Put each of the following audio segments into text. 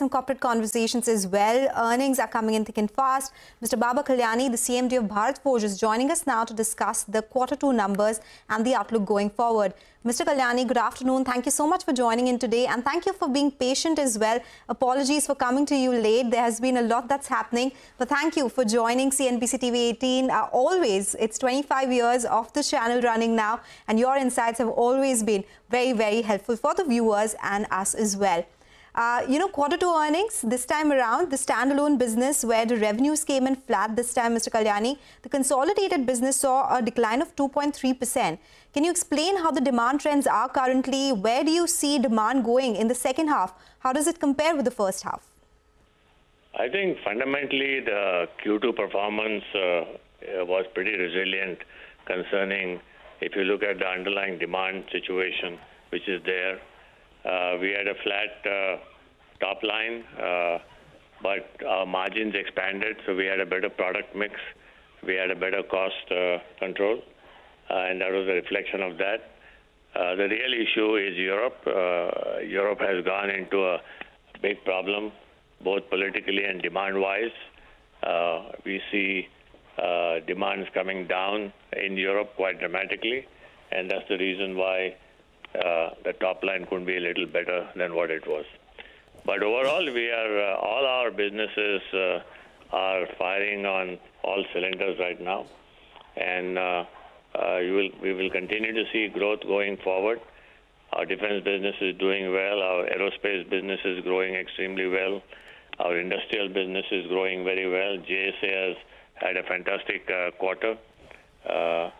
some corporate conversations as well. Earnings are coming in thick and fast. Mr. Baba Kalyani, the CMD of Bharat Forge, is joining us now to discuss the quarter two numbers and the outlook going forward. Mr. Kalyani, good afternoon. Thank you so much for joining in today and thank you for being patient as well. Apologies for coming to you late. There has been a lot that's happening, but thank you for joining CNBC TV 18. Uh, always, it's 25 years of the channel running now, and your insights have always been very, very helpful for the viewers and us as well. Uh, you know, quarter two earnings this time around, the standalone business where the revenues came in flat this time, Mr. Kalyani, the consolidated business saw a decline of 2.3%. Can you explain how the demand trends are currently? Where do you see demand going in the second half? How does it compare with the first half? I think fundamentally the Q2 performance uh, was pretty resilient concerning if you look at the underlying demand situation which is there uh, we had a flat uh, top line, uh, but our margins expanded, so we had a better product mix. We had a better cost uh, control, uh, and that was a reflection of that. Uh, the real issue is Europe. Europe has gone into a big problem, both politically and demand-wise. We see demands coming down in Europe quite dramatically, and that's the reason why uh, the top line couldn't be a little better than what it was. But overall, we are uh, all our businesses uh, are firing on all cylinders right now, and you will we will continue to see growth going forward. Our defense business is doing well. Our aerospace business is growing extremely well. Our industrial business is growing very well. JSA has had a fantastic uh, quarter. Uh,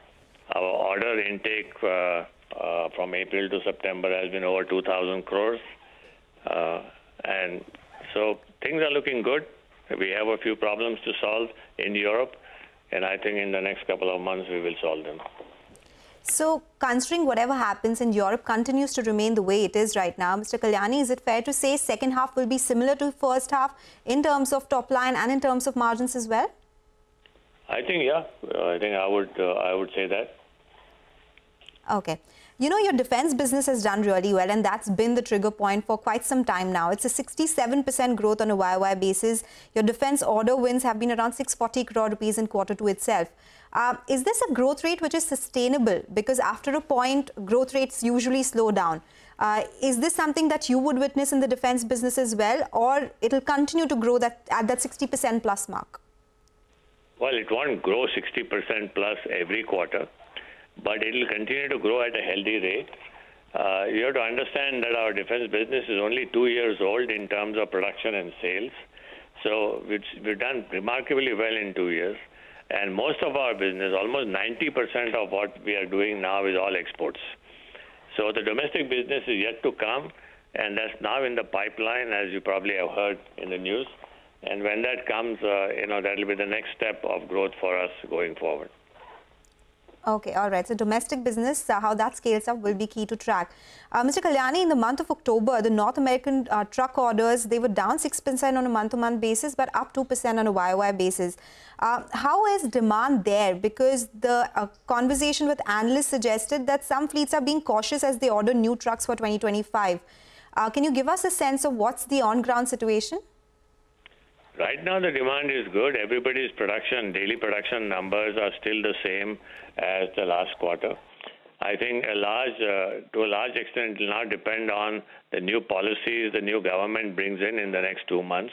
our order intake uh, uh, from April to September has been over 2,000 crores. And so things are looking good. We have a few problems to solve in Europe, and I think in the next couple of months we will solve them. So, considering whatever happens in Europe continues to remain the way it is right now, Mr. Kalyani, is it fair to say second half will be similar to first half in terms of top line and in terms of margins as well? I think yeah, I think I would uh, I would say that. Okay. You know, your defense business has done really well, and that's been the trigger point for quite some time now. It's a 67% growth on a YY basis. Your defense order wins have been around 640 crore rupees in quarter two itself. Uh, is this a growth rate which is sustainable? Because after a point, growth rates usually slow down. Uh, is this something that you would witness in the defense business as well, or it'll continue to grow that at that 60% plus mark? Well, it won't grow 60% plus every quarter but it will continue to grow at a healthy rate. Uh, you have to understand that our defense business is only two years old in terms of production and sales. So we've done remarkably well in two years. And most of our business, almost 90% of what we are doing now is all exports. So the domestic business is yet to come, and that's now in the pipeline, as you probably have heard in the news. And when that comes, uh, you know, that will be the next step of growth for us going forward. Okay, all right. So domestic business, uh, how that scales up will be key to track. Uh, Mr. Kalyani, in the month of October, the North American uh, truck orders, they were down 6% on a month-to-month -month basis, but up 2% on a YOY basis. Uh, how is demand there? Because the uh, conversation with analysts suggested that some fleets are being cautious as they order new trucks for 2025. Uh, can you give us a sense of what's the on-ground situation? Right now, the demand is good. Everybody's production, daily production numbers are still the same as the last quarter. I think a large, uh, to a large extent, it will now depend on the new policies the new government brings in in the next two months,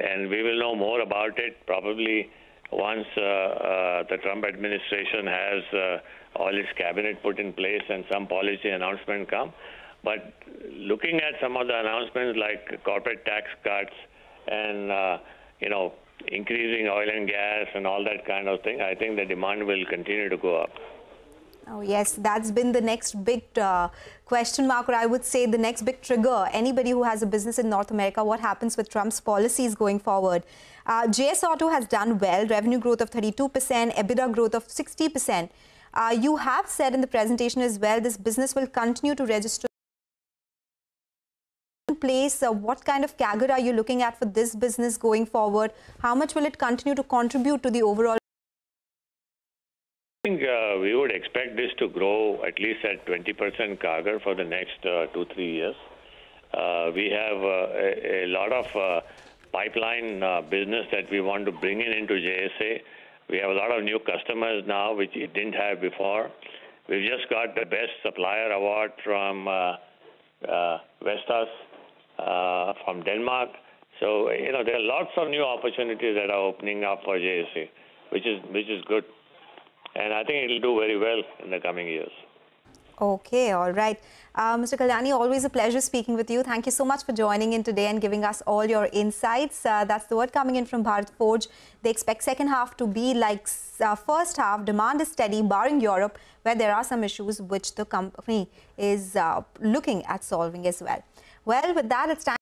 and we will know more about it probably once uh, uh, the Trump administration has uh, all its cabinet put in place and some policy announcement come. But looking at some of the announcements like corporate tax cuts and uh, you know increasing oil and gas and all that kind of thing, I think the demand will continue to go up. Oh, yes, that's been the next big uh, question mark, or I would say the next big trigger. Anybody who has a business in North America, what happens with Trump's policies going forward? Uh, JS Auto has done well, revenue growth of 32%, EBITDA growth of 60%. Uh, you have said in the presentation as well, this business will continue to register place? Uh, what kind of CAGR are you looking at for this business going forward? How much will it continue to contribute to the overall? I think uh, we would expect this to grow at least at 20% CAGR for the next uh, two, three years. Uh, we have uh, a, a, lot of pipeline business that we want to bring in into JSA. We have a lot of new customers now, which it didn't have before. We've just got the best supplier award from uh, uh, Vestas uh, from Denmark. So you know there are lots of new opportunities that are opening up for JSA, which is which is good, and I think it'll do very well in the coming years. Okay, all right. Uh, Mr. Kalyani, always a pleasure speaking with you. Thank you so much for joining in today and giving us all your insights. Uh, that's the word coming in from Bharat Forge. They expect second half to be like uh, first half. Demand is steady, barring Europe, where there are some issues which the company is uh, looking at solving as well. Well, with that, it's time.